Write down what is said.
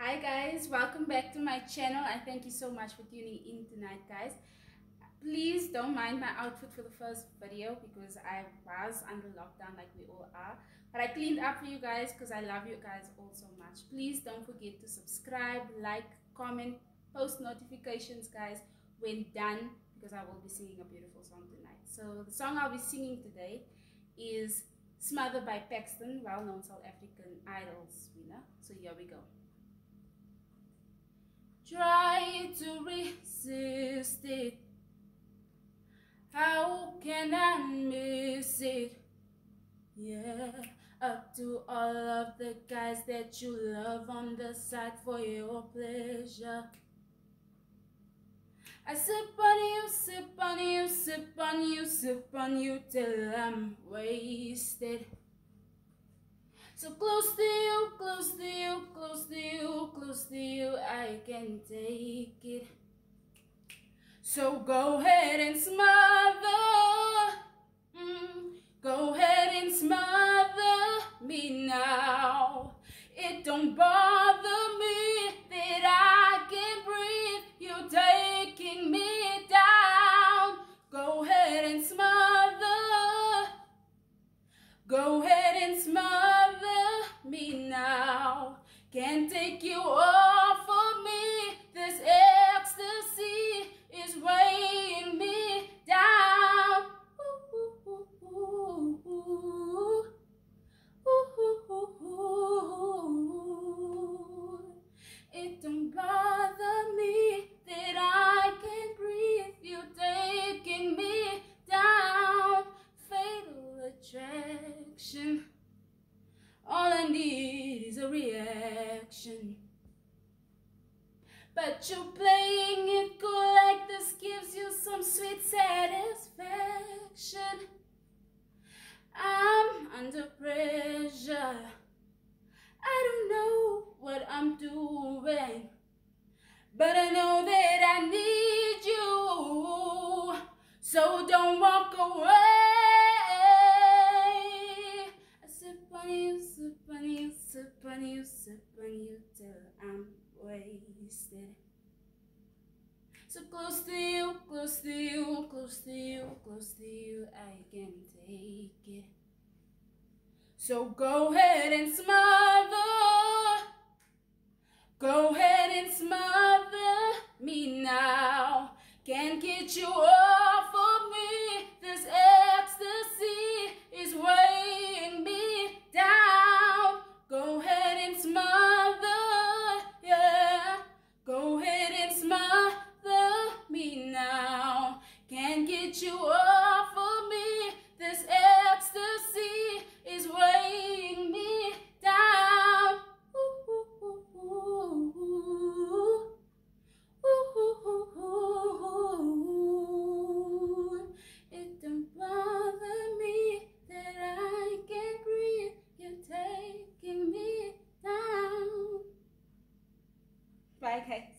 Hi guys, welcome back to my channel. I thank you so much for tuning in tonight guys. Please don't mind my outfit for the first video because I was under lockdown like we all are. But I cleaned up for you guys because I love you guys all so much. Please don't forget to subscribe, like, comment, post notifications guys when done because I will be singing a beautiful song tonight. So the song I'll be singing today is Smother by Paxton, well-known South African Idols winner. So here we go. Try to resist it. How can I miss it? Yeah, up to all of the guys that you love on the side for your pleasure. I sip on you, sip on you, sip on you, sip on you till I'm wasted. So close to you, close to you, close to you, can take it. So go ahead and smother, mm, go ahead and smother me now. It don't bother me that I can breathe, You're taking me down. Go ahead and smother, go ahead and smother me now. Can't reaction. But you're playing it cool like this gives you some sweet satisfaction. I'm under pressure. I don't know what I'm doing, but I know that I need you. So don't walk away. On you, sip on you, sip on you, sip on you till I'm wasted. So close to you, close to you, close to you, close to you, I can take it. So go ahead and smother, go ahead and smother me now. Can't get you Can't you off of me. This ecstasy is weighing me down. It don't bother me that I can't breathe. You're taking me down. Bye, guys.